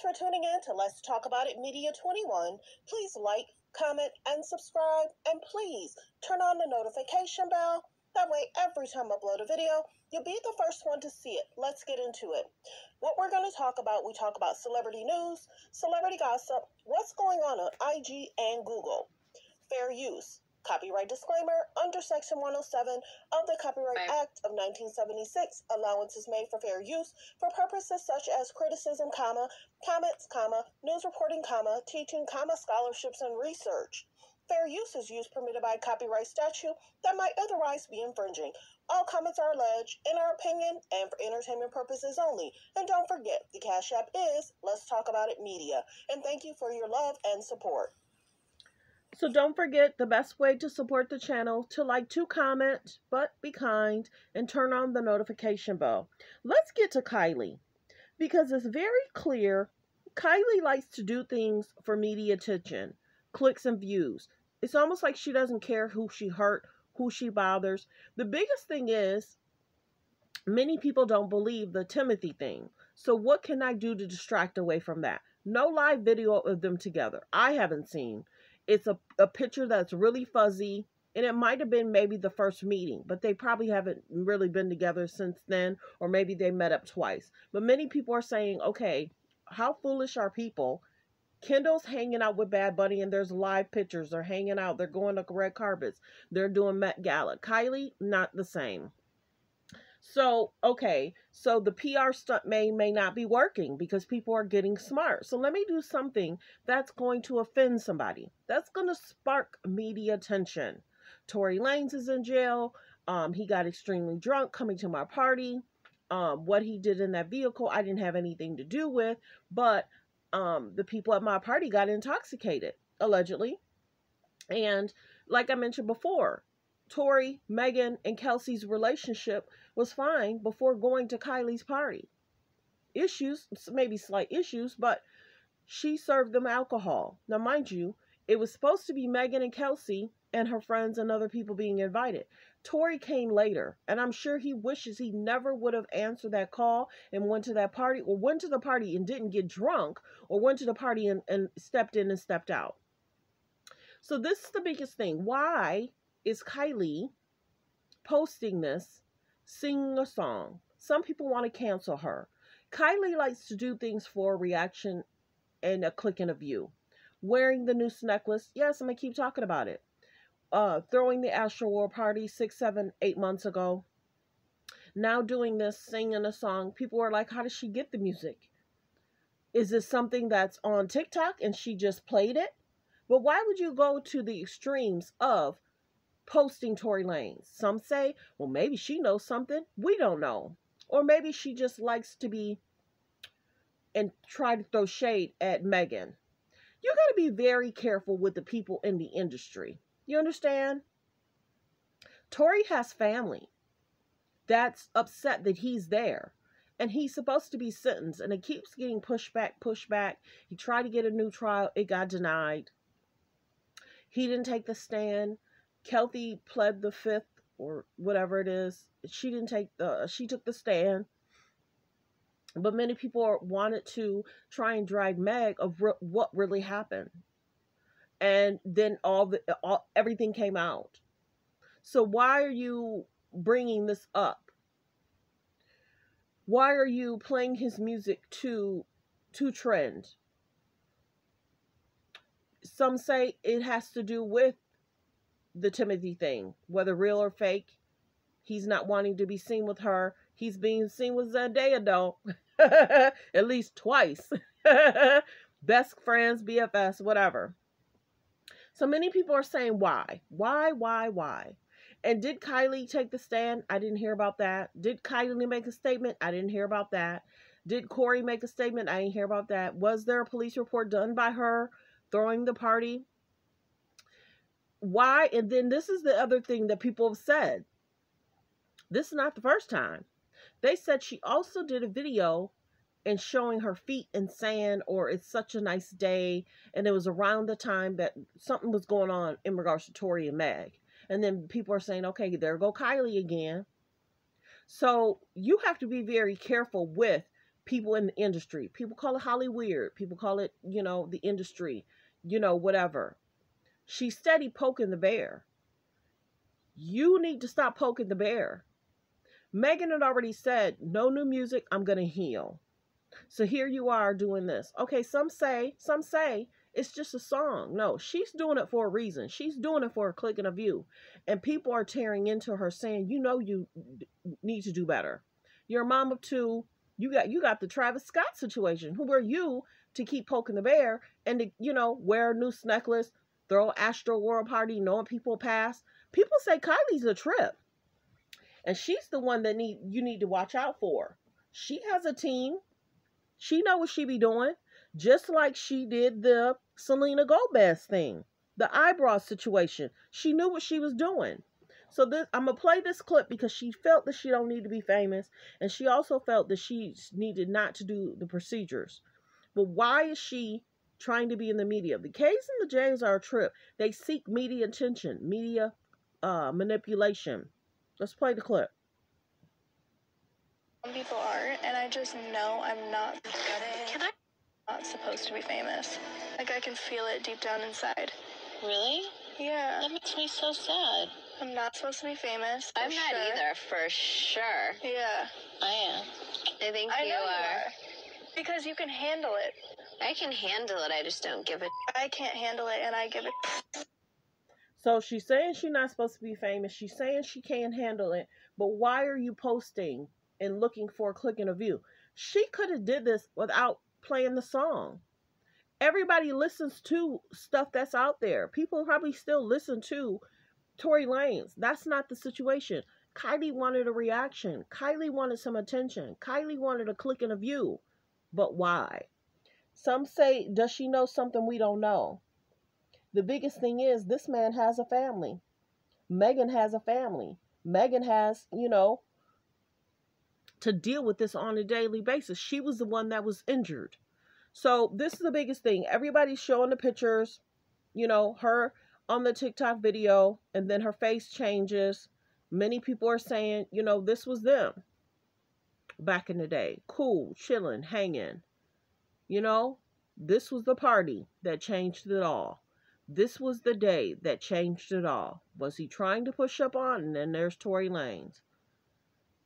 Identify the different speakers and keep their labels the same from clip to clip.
Speaker 1: Thanks for tuning in to Let's Talk About It Media 21. Please like, comment, and subscribe. And please turn on the notification bell. That way, every time I upload a video, you'll be the first one to see it. Let's get into it. What we're going to talk about, we talk about celebrity news, celebrity gossip, what's going on on IG and Google, fair use, Copyright disclaimer under Section 107 of the Copyright Act of 1976, allowance is made for fair use for purposes such as criticism, comma, comments, comma, news reporting, comma, teaching, comma, scholarships, and research. Fair use is used permitted by copyright statute that might otherwise be infringing. All comments are alleged, in our opinion, and for entertainment purposes only. And don't forget, the Cash App is Let's Talk About It Media. And thank you for your love and support.
Speaker 2: So don't forget the best way to support the channel to like to comment, but be kind and turn on the notification bell. Let's get to Kylie because it's very clear Kylie likes to do things for media attention, clicks and views. It's almost like she doesn't care who she hurt, who she bothers. The biggest thing is many people don't believe the Timothy thing. So what can I do to distract away from that? No live video of them together. I haven't seen. It's a, a picture that's really fuzzy. And it might have been maybe the first meeting, but they probably haven't really been together since then, or maybe they met up twice. But many people are saying, okay, how foolish are people? Kendall's hanging out with Bad Bunny and there's live pictures. They're hanging out. They're going to red carpets. They're doing Met Gala. Kylie, not the same. So, okay, so the PR stunt may may not be working because people are getting smart. So let me do something that's going to offend somebody. That's going to spark media attention. Tory Lanez is in jail. Um, he got extremely drunk coming to my party. Um, what he did in that vehicle, I didn't have anything to do with, but um, the people at my party got intoxicated, allegedly. And like I mentioned before, Tory, Megan, and Kelsey's relationship was fine before going to Kylie's party. Issues, maybe slight issues, but she served them alcohol. Now, mind you, it was supposed to be Megan and Kelsey and her friends and other people being invited. Tory came later, and I'm sure he wishes he never would have answered that call and went to that party, or went to the party and didn't get drunk, or went to the party and, and stepped in and stepped out. So, this is the biggest thing. Why is Kylie posting this, singing a song. Some people want to cancel her. Kylie likes to do things for a reaction and a click and a view. Wearing the new necklace, yes, I'm gonna keep talking about it. Uh, throwing the Astro World party six, seven, eight months ago. Now doing this, singing a song. People are like, how does she get the music? Is this something that's on TikTok and she just played it? But why would you go to the extremes of posting Tory Lanez. Some say, well, maybe she knows something we don't know. Or maybe she just likes to be and try to throw shade at Megan. You got to be very careful with the people in the industry. You understand? Tory has family that's upset that he's there. And he's supposed to be sentenced, and it keeps getting pushed back, pushed back. He tried to get a new trial, it got denied. He didn't take the stand. Kelsey pled the fifth or whatever it is. She didn't take the, she took the stand. But many people wanted to try and drag Meg of re- what really happened. And then all the, all, everything came out. So why are you bringing this up? Why are you playing his music to, to trend? Some say it has to do with the Timothy thing, whether real or fake. He's not wanting to be seen with her. He's being seen with Zendaya, though. At least twice. Best friends, BFS, whatever. So many people are saying, why? Why, why, why? And did Kylie take the stand? I didn't hear about that. Did Kylie make a statement? I didn't hear about that. Did Corey make a statement? I didn't hear about that. Was there a police report done by her throwing the party? Why? And then this is the other thing that people have said. This is not the first time. They said she also did a video and showing her feet in sand or it's such a nice day and it was around the time that something was going on in regards to Tory and Meg. And then people are saying, okay, there go Kylie again. So you have to be very careful with people in the industry. People call it Hollywood. People call it, you know, the industry, you know, whatever. She's steady poking the bear. You need to stop poking the bear. Megan had already said, no new music, I'm going to heal. So here you are doing this. Okay, some say, some say it's just a song. No, she's doing it for a reason. She's doing it for a click and a view. And people are tearing into her saying, you know, you need to do better. You're a mom of two. You got you got the Travis Scott situation. Who are you to keep poking the bear and to, you know, wear a noose necklace, throw Astro World party, knowing people pass. People say Kylie's a trip. And she's the one that need you need to watch out for. She has a team. She know what she be doing just like she did the Selena Gomez thing, the eyebrow situation. She knew what she was doing. So this I'm gonna play this clip because she felt that she don't need to be famous, and she also felt that she needed not to do the procedures. But why is she trying to be in the media? The K's and the J's are a trip. They seek media attention, media uh, manipulation. Let's play the clip.
Speaker 3: Some people aren't, and I just know I'm not. Can I? not supposed to be famous. Like I can feel it deep down inside.
Speaker 4: Really?
Speaker 3: Yeah.
Speaker 4: That makes me so sad.
Speaker 3: I'm not supposed to be famous.
Speaker 4: I'm not
Speaker 3: sure.
Speaker 4: either, for sure.
Speaker 3: Yeah.
Speaker 4: I am. I think
Speaker 3: I
Speaker 4: you,
Speaker 3: know
Speaker 4: are.
Speaker 3: you are. Because you can handle it.
Speaker 4: I can handle it. I just don't give it.
Speaker 3: I can't handle it, and I give it.
Speaker 2: So she's saying she's not supposed to be famous. She's saying she can't handle it. But why are you posting and looking for a click and a view? She could have did this without playing the song. Everybody listens to stuff that's out there. People probably still listen to Tory Lanez. That's not the situation. Kylie wanted a reaction. Kylie wanted some attention. Kylie wanted a click and a view. But why? Some say, does she know something we don't know? The biggest thing is this man has a family. Megan has a family. Megan has, you know, to deal with this on a daily basis. She was the one that was injured. So this is the biggest thing. Everybody's showing the pictures, you know, her on the TikTok video, and then her face changes. Many people are saying, you know, this was them back in the day. Cool, chilling, hanging. You know, this was the party that changed it all. This was the day that changed it all. Was he trying to push up on? And then there's Tory Lanez.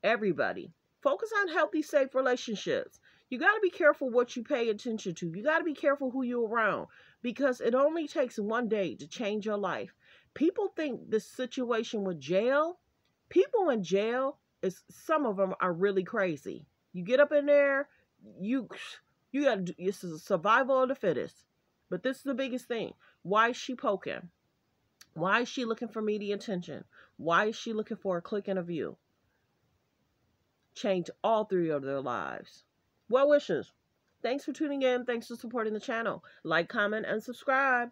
Speaker 2: Everybody, Focus on healthy, safe relationships. You got to be careful what you pay attention to. You got to be careful who you're around because it only takes one day to change your life. People think this situation with jail, people in jail is some of them are really crazy. You get up in there, you you got to this is a survival of the fittest. But this is the biggest thing. Why is she poking? Why is she looking for media attention? Why is she looking for a click and a view? change all three of their lives. Well wishes. Thanks for tuning in. Thanks for supporting the channel. Like, comment, and subscribe.